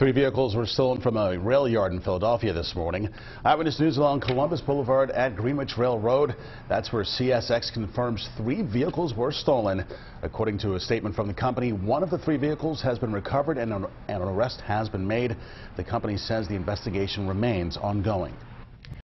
Three vehicles were stolen from a rail yard in Philadelphia this morning. Eyewitness News along Columbus Boulevard at Greenwich Railroad. That's where CSX confirms three vehicles were stolen. According to a statement from the company, one of the three vehicles has been recovered and an, and an arrest has been made. The company says the investigation remains ongoing.